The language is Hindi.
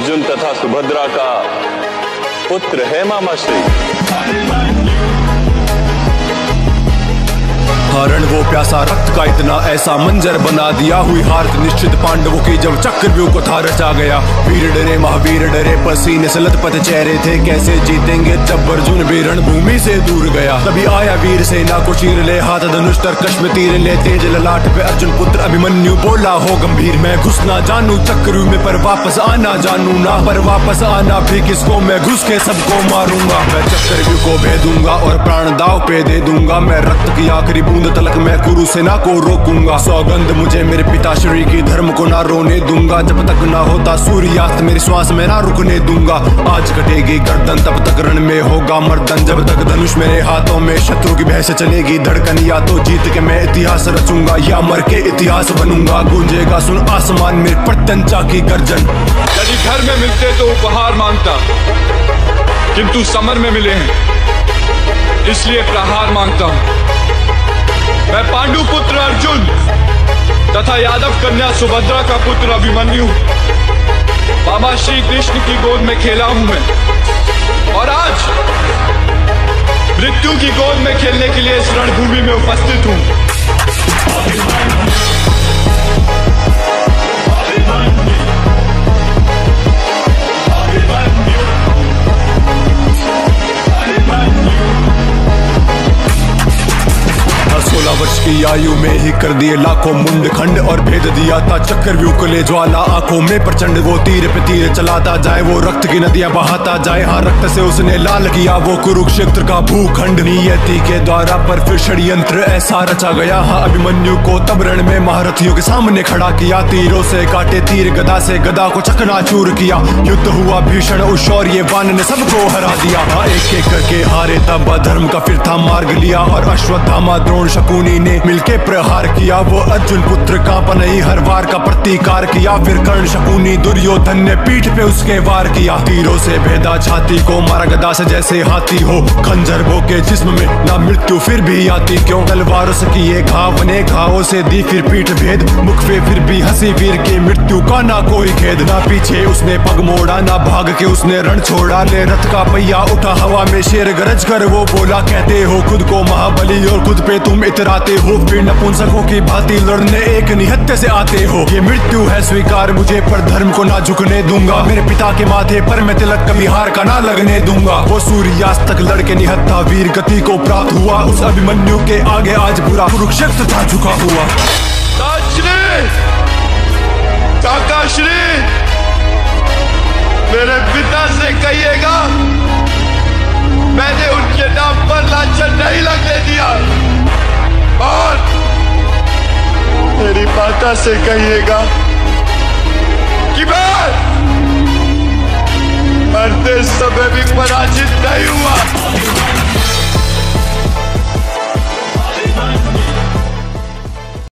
अर्जुन तथा सुभद्रा का पुत्र है मामा श्री। हरण वो प्यासा रक्त का इतना ऐसा मंजर बना दिया हुई हारत निश्चित पांडवों की, जब चक्रव्यूह को था रचा गया। वीर डरे, महावीर डरे, पसीने से लथपथ चेहरे थे, कैसे जीतेंगे जब अर्जुन भी रणभूमि से दूर गया। तभी आया वीर सेना को चीर ले, हाथ धनुष तरकश में तीर ले, तेज ललाट पे अर्जुन पुत्र अभिमन्यु बोला, हो गंभीर, मैं घुसना जानू, चक्रव्यूह में पर वापस आना जानू ना, पर वापस आना भी किसको, मैं घुस के सबको मारूँगा। मैं चक्रव्यूह को भेदूँगा और प्राण दाव पे दे दूँगा, मैं रक्त की आखिरी बूंद तलक मैं कुरु सेना को रोकूँगा। सौगंध मुझे मेरे पिता श्री की धर्म को ना रोने दूँगा। जब तक ना होता सूर्यास्त, मेरी श्वास में ना रुकने दूँगा। आज कटेगी गर्दन, तब तक रण में होगा मर्दन। जब तक धनुष मेरे हाथों में शत्रु की भैंस चलेगी, धड़कन या तो जीत के मैं इतिहास रचूँगा या मर के इतिहास बनूँगा। गूंजेगा, सुन आसमान में प्रत्यंचा की गर्जन। यदि घर में मिलते तो उपहार माँगता, किंतु समर में मिले हैं, इसलिए प्रहार माँगता हूँ। मैं पांडु पुत्र अर्जुन तथा यादव कन्या सुभद्रा का पुत्र अभिमन्यु बाबा श्री कृष्ण की गोद में खेला हूँ मैं। और आज मृत्यु की गोद में खेलने के लिए इस रणभूमि में उपस्थित हूँ। सोलह वर्ष की आयु में ही कर दिए लाखों मुंड खंड और भेद दिया था चक्रव्यूह को ले ज्वाला आँखों में प्रचंड वो तीर पे तीर चलाता जाए, वो रक्त की नदियाँ बहाता जाए। हाँ रक्त से उसने लाल किया वो कुरुक्षेत्र का भूखंड। नियति के द्वारा पर फिर षड्यंत्र ऐसा रचा गया। हाँ अभिमन्यु को तब रण में महारथियों के सामने खड़ा किया। तीरों से काटे तीर, गदा से गदा को चकनाचूर किया। युद्ध हुआ भीषण उस शौर्य वान ने सबको हरा दिया। हाँ एक एक करके हारे तब धर्म का फिर था मार्ग लिया और अश्वत्थामा द्रोण शकुनी ने मिलके प्रहार किया। वो अर्जुन पुत्र का पनई हर वार का प्रतिकार किया। फिर कर्ण शकुनी दुर्योधन ने पीठ पे उसके वार किया। तीरों से भेदा छाती को मारा गदा से जैसे हाथी हो। खंजर भो के जिस्म में ना मृत्यु फिर भी आती। क्यों तलवारों से किए घाव ने घावों से दी फिर पीठ भेद। मुख पे फिर भी हँसी वीर की मृत्यु का ना कोई खेद। ना पीछे उसने पग मोड़ा, ना भाग के उसने रण छोड़ा। ले रथ का पहिया उठा, हवा में शेर गरज कर वो बोला, कहते हो खुद को महाबली और खुद पे तुम इतराते हो, फिर नपुंसकों की भांति लड़ने एक निहत्ते से आते हो। ये मृत्यु है, स्वीकार मुझे, पर धर्म को ना झुकने दूँगा। मेरे पिता के माथे पर मैं तिलक कभी हार का ना लगने दूँगा। वो सूर्यास्त तक लड़के निहत्ता वीर गति को प्राप्त हुआ। उस अभिमन्यु के आगे आज पूरा कुरुक्षेत्र था, झुका हुआ। मेरे पिता से कहिएगा मेरी से कहिएगा कि मैं मरते समय भी पराजित